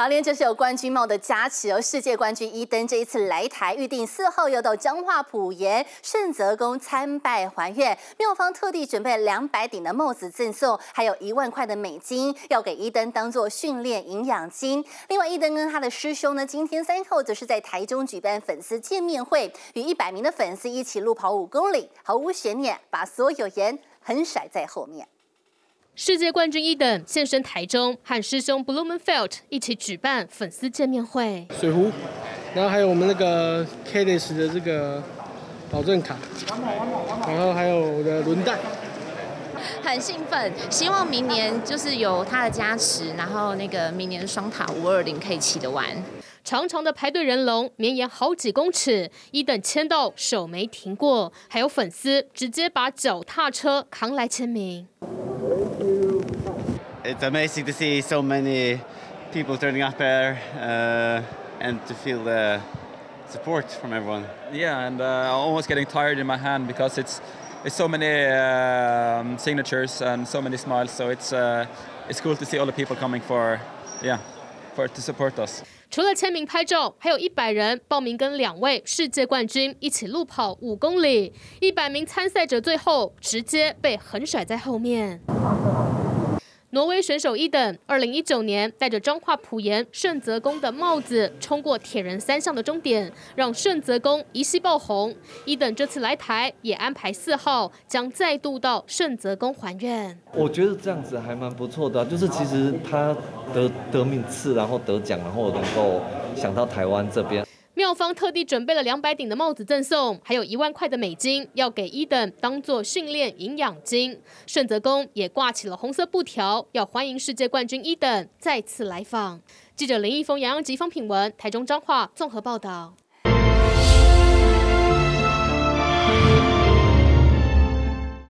好，连这是有冠军帽的加持哦。世界冠军伊登这一次来台，预定四号要到彰化普盐圣泽宫参拜还愿，庙方特地准备两百顶的帽子赠送，还有一万块的美金要给伊登当做训练营养金。另外，伊登跟他的师兄呢，今天三号则是在台中举办粉丝见面会，与一百名的粉丝一起路跑五公里，毫无悬念，把所有盐横甩在后面。世界冠军伊等现身台中，和师兄 Blumenfeld 一起举办粉丝见面会。水壶，然后还有我们那个 Cadis 的这个保证卡，然后还有我的轮带。很兴奋，希望明年就是有他的加持，然后那个明年双塔五二零可以骑得完。长长的排队人龙绵延好几公尺，一等签到手没停过，还有粉丝直接把脚踏车扛来签名。It's amazing to see so many people turning up there uh, and to feel the support from everyone. Yeah, and uh, almost getting tired in my hand because it's it's so many um, signatures and so many smiles. So it's uh, it's cool to see all the people coming for yeah for to support us. 除了签名拍照，还有一百人报名跟两位世界冠军一起路跑五公里。一百名参赛者最后直接被横甩在后面。 挪威选手伊登，二零一九年戴着彰化普盐圣泽宫的帽子冲过铁人三项的终点，让圣泽宫一夕爆红。伊等这次来台也安排四号，将再度到圣泽宫还愿。我觉得这样子还蛮不错的，就是其实他得得名次，然后得奖，然后能够想到台湾这边。庙方特地准备了两百顶的帽子赠送，还有一万块的美金要给一等当做训练营养金。顺泽宫也挂起了红色布条，要欢迎世界冠军一等再次来访。记者林一峰、杨洋吉、方品文，台中彰化综合报道。